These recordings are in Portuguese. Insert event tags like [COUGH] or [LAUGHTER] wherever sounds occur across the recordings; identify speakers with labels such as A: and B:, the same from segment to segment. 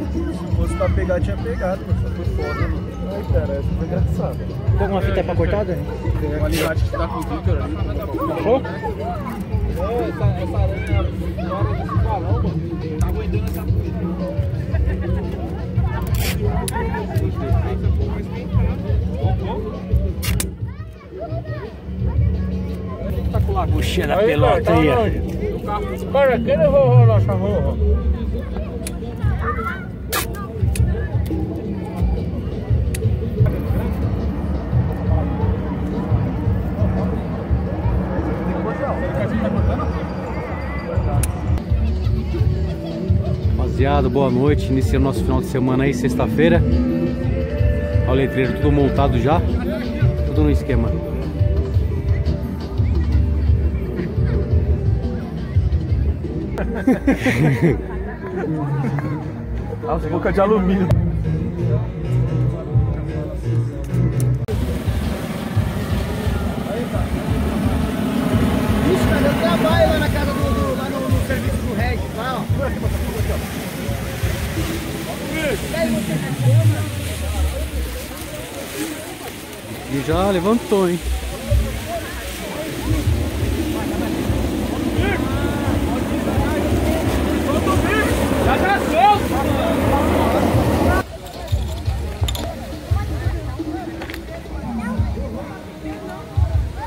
A: Se fosse pra pegar, tinha pegado, mas só foi foda. Ai, cara, essa foi engraçada.
B: Ficou com uma fita pra cortar, Dani?
A: O alicate que tá com o Victor ali.
B: Achou?
A: É, essa, essa aranha fora desse balão, mano. Tá aguentando essa
B: Tá com labuchinha na pelota aí, ó.
A: Para, quem levou a nossa roupa?
B: Rapaziada, boa noite. Iniciando nosso final de semana aí, sexta-feira. Olha o letreiro tudo montado já. Tudo no esquema.
A: As bocas de alumínio.
B: Já levantou, hein?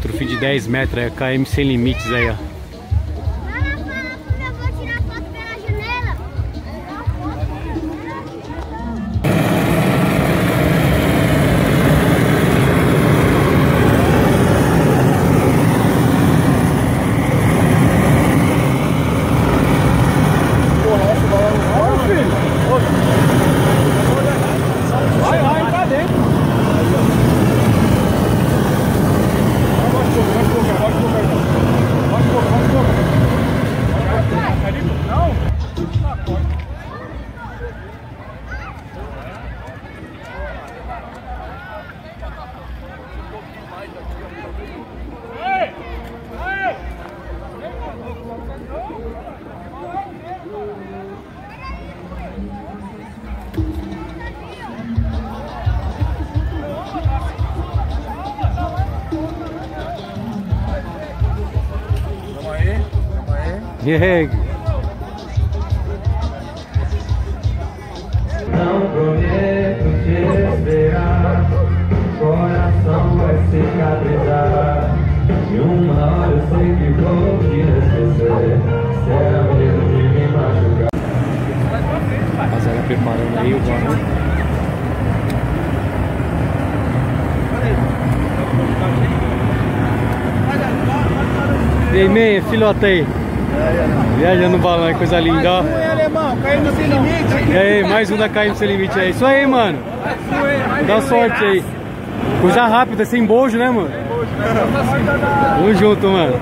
B: Trufe de 10 metros, é KM sem limites aí, ó.
A: Aí?
C: Não prometo te esperar, coração vai cicatrizar. E uma hora eu sei que vou te esquecer. Será mesmo de me machucar.
B: Rapaziada preparando aí o. E aí, meia, filhota aí. Viajando no balão, coisa linda, ó.
D: alemão, caiu no sem limite.
B: E aí, mais um da KM Sem Limite aí. Isso aí, mano. Dá sorte aí. Coisa rápida, sem bojo, né, mano? Tamo junto, mano.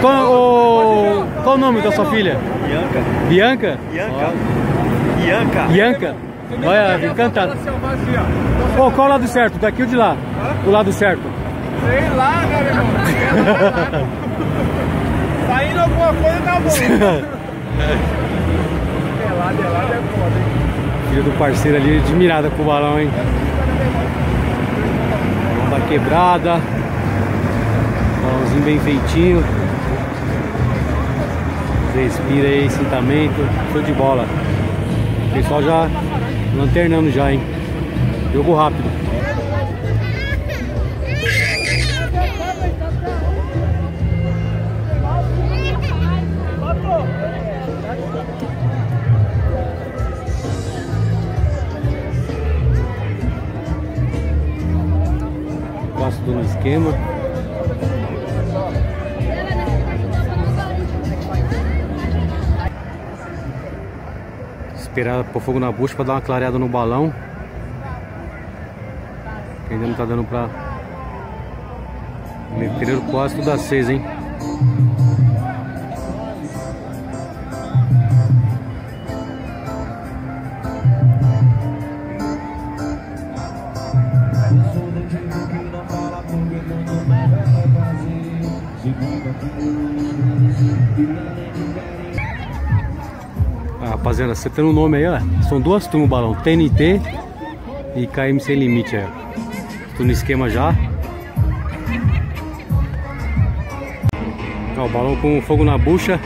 B: Qual o, qual o nome da sua filha? Bianca. Bianca?
A: Bianca.
B: Bianca? Olha. Ô, qual o lado certo? Daqui ou de lá? O lado certo.
A: Sei lá, né, meu irmão? [LAUGHS] Saindo alguma coisa tá bom. [LAUGHS] Pelado, pelado é foda, hein?
B: Filho do parceiro ali, admirada com o balão, hein? Da quebrada. Balãozinho bem feitinho. Respira aí, cintamento. Show de bola. O pessoal já lanternando já, hein? Jogo rápido. Gosto do esquema. Esperar pôr fogo na bucha pra dar uma clareada no balão. Que ainda não tá dando pra. Letreiro quase tudo aceso, hein? Rapaziada, você tem um nome aí, ó. São duas turmas balão, TNT e KM Sem Limite aí. Tô no esquema já. Ó, o balão com fogo na bucha.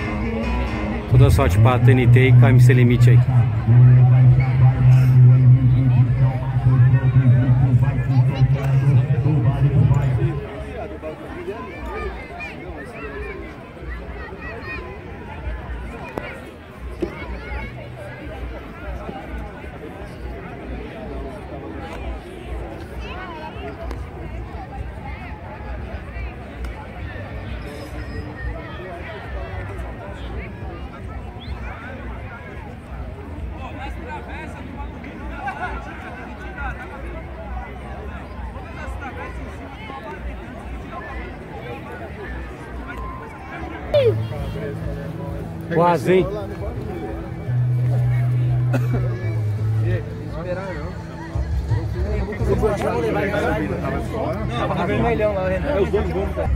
B: Toda sorte pra TNT e KM Sem Limite aí. Quase, hein?
D: Tá vermelhão lá, Renan. É os dois bons, cara.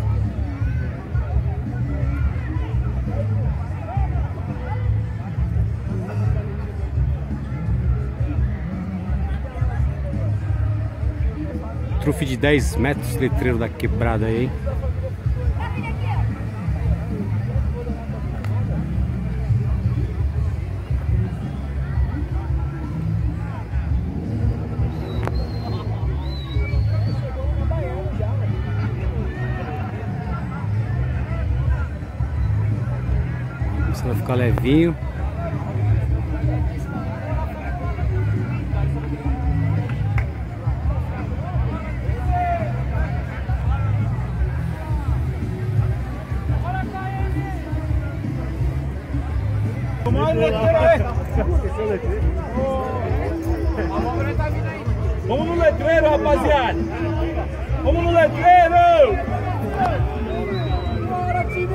B: Trufe de 10 metros, letreiro da quebrada aí, hein? Vai ficar levinho.
A: Vamos no letreiro, rapaziada! Vamos no letreiro! Bora, time!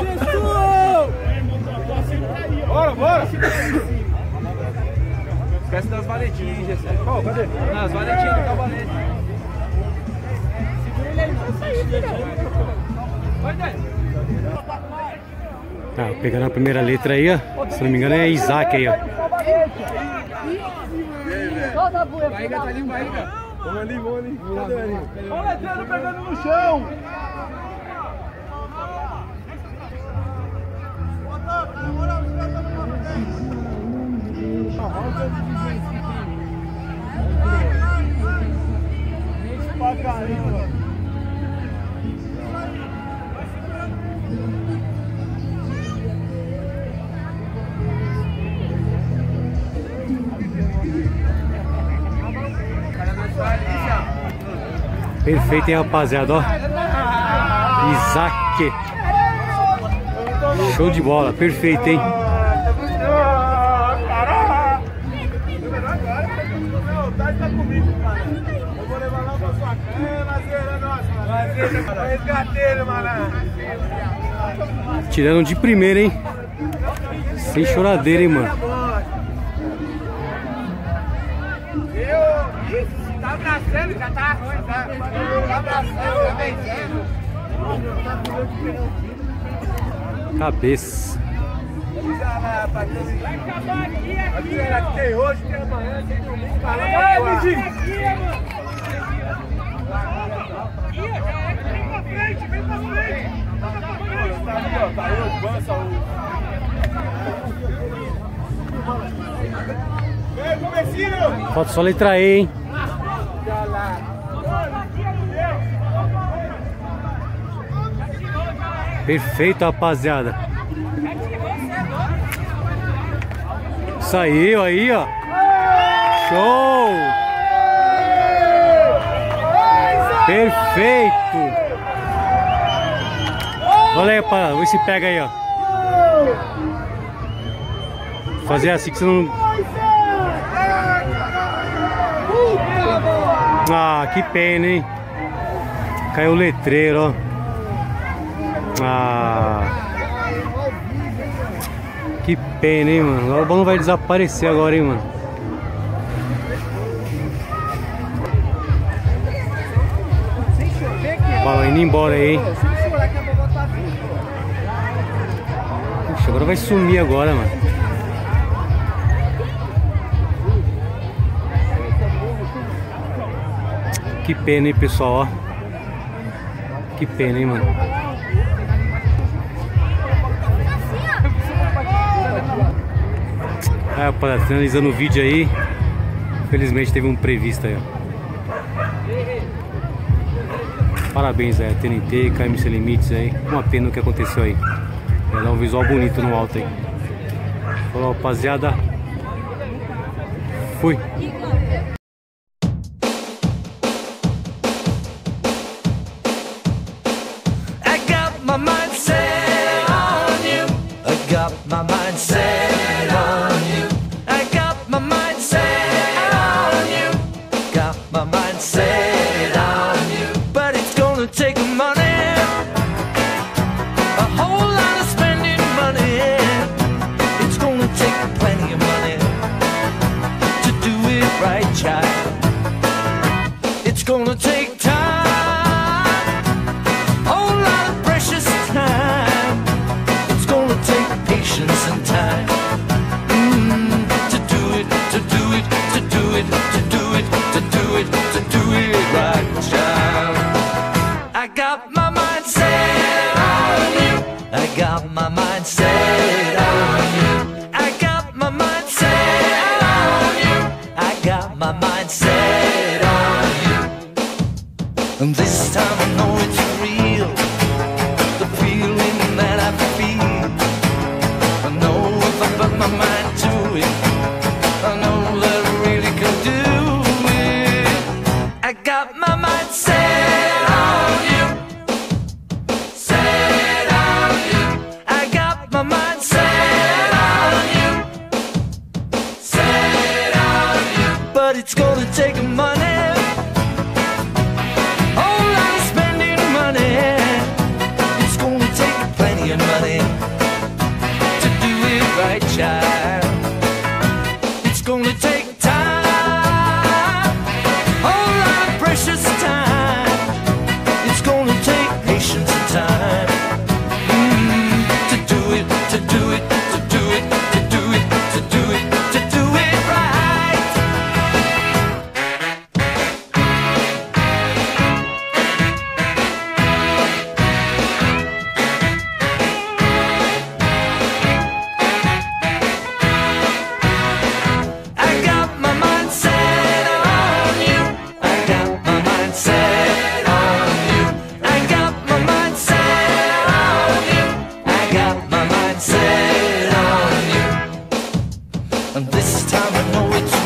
A: Jesus! Bora, bora!
D: Esquece das valetinhas, hein, Gessé? Qual? Cadê? Não, as valetinhas do cavalete.
B: Tá, pegando a primeira letra aí, ó. Se não me engano é Isaac aí, ó.
D: Barriga tá ali, barriga.
A: Vamos ali, vamos ali. Cadê o Elinho? Olha o letreiro pegando no chão!
B: Perfeito, hein, rapaziada, ó. Isaac. Show de bola, perfeito, hein?
A: Caralho! Não, o Tati tá comigo, cara. Eu vou levar lá pra sua casa. É, Mazeira, é nossa, mano. Mazeira, resgateiro, mano.
B: Tirando de primeira, hein? Sem choradeira, hein, mano?
A: Eu. Tá abraçando, já tá ruim, tá? Tá abraçando, tá vencendo.
B: Cabeça.
A: Vai acabar aqui, aqui. Será que tem hoje, tem amanhã, tem domingo, vai
B: Falta só letra E, hein? Perfeito, rapaziada. Saiu aí, ó. Show! Perfeito! Olha aí, pá, vê se pega aí, ó. Fazer assim que você não. Ah, que pena, hein? Caiu o letreiro, ó. Ah. Que pena, hein, mano. Agora o balão vai desaparecer agora, hein, mano. Bala indo embora aí. Puxa, agora vai sumir agora, mano. Que pena, hein, pessoal, ó. Que pena, hein, mano. Ah, rapaziada, finalizando o vídeo aí. Felizmente teve um previsto aí, ó. Parabéns, é, aí, TNT, KMC Limites aí. Uma pena o que aconteceu aí. É, Vai dar um visual bonito no alto aí. Falou, rapaziada. Fui.
C: I got my mind set on you. I got my mind set. this time I know it's